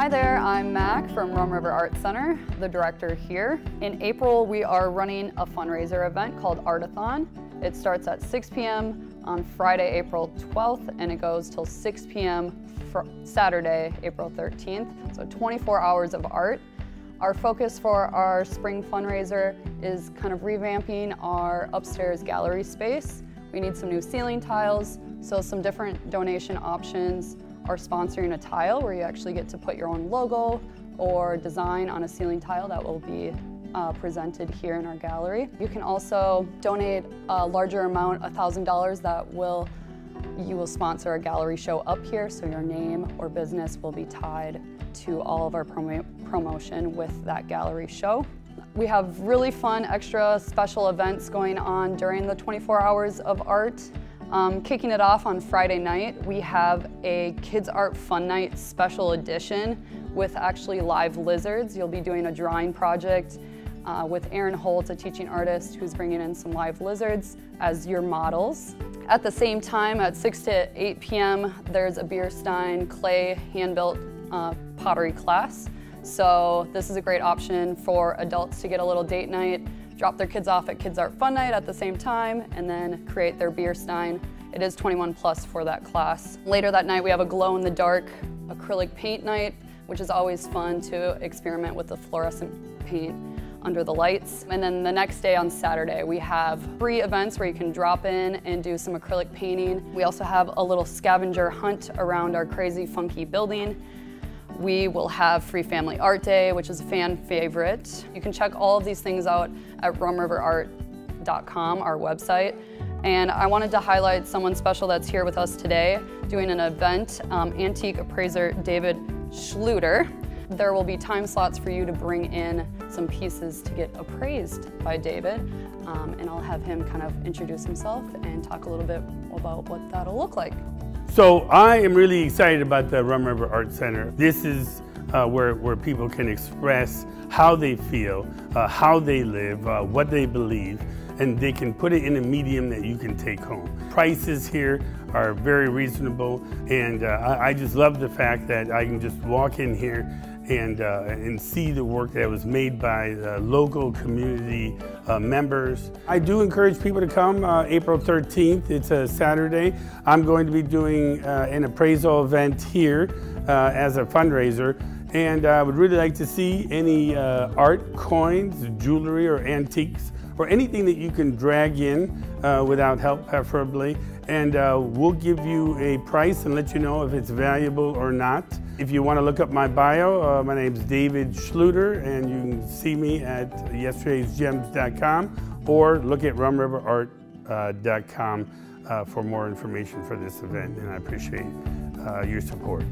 Hi there, I'm Mak from Rum River Art Center, the director here. In April, we are running a fundraiser event called Art-A-Thon. It starts at 6 p.m. on Friday, April 12th, and it goes till 6 p.m. Saturday, April 13th. So 24 hours of art. Our focus for our spring fundraiser is kind of revamping our upstairs gallery space. We need some new ceiling tiles, so some different donation options are sponsoring a tile where you actually get to put your own logo or design on a ceiling tile that will be uh, presented here in our gallery. You can also donate a larger amount, $1,000 that will you will sponsor a gallery show up here so your name or business will be tied to all of our promo promotion with that gallery show. We have really fun extra special events going on during the 24 hours of art. Um, kicking it off on Friday night, we have a Kids Art Fun Night special edition with actually live lizards. You'll be doing a drawing project uh, with Aaron Holt, a teaching artist who's bringing in some live lizards as your models. At the same time, at 6 to 8 p.m., there's a beer stein clay hand-built uh, pottery class. So this is a great option for adults to get a little date night, drop their kids off at Kids Art Fun Night at the same time, and then create their beer stein. It is 21 plus for that class. Later that night we have a glow-in-the-dark acrylic paint night, which is always fun to experiment with the fluorescent paint under the lights. And then the next day on Saturday, we have free events where you can drop in and do some acrylic painting. We also have a little scavenger hunt around our crazy funky building. We will have Free Family Art Day, which is a fan favorite. You can check all of these things out at rumriverart.com, our website. And I wanted to highlight someone special that's here with us today doing an event, um, antique appraiser David Schluter. There will be time slots for you to bring in some pieces to get appraised by David. Um, and I'll have him kind of introduce himself and talk a little bit about what that'll look like. So I am really excited about the Rum River Art Center. This is uh, where, where people can express how they feel, uh, how they live, uh, what they believe, and they can put it in a medium that you can take home. Prices here are very reasonable, and uh, I, I just love the fact that I can just walk in here and, uh, and see the work that was made by local community uh, members. I do encourage people to come uh, April 13th. It's a Saturday. I'm going to be doing uh, an appraisal event here uh, as a fundraiser. And I would really like to see any art, coins, jewelry, or antiques, or anything that you can drag in without help, preferably. And we'll give you a price and let you know if it's valuable or not. If you want to look up my bio, uh, my name is David Schluter, and you can see me at yesterdaysgems.com or look at rumriverart.com uh, for more information for this event, and I appreciate uh, your support.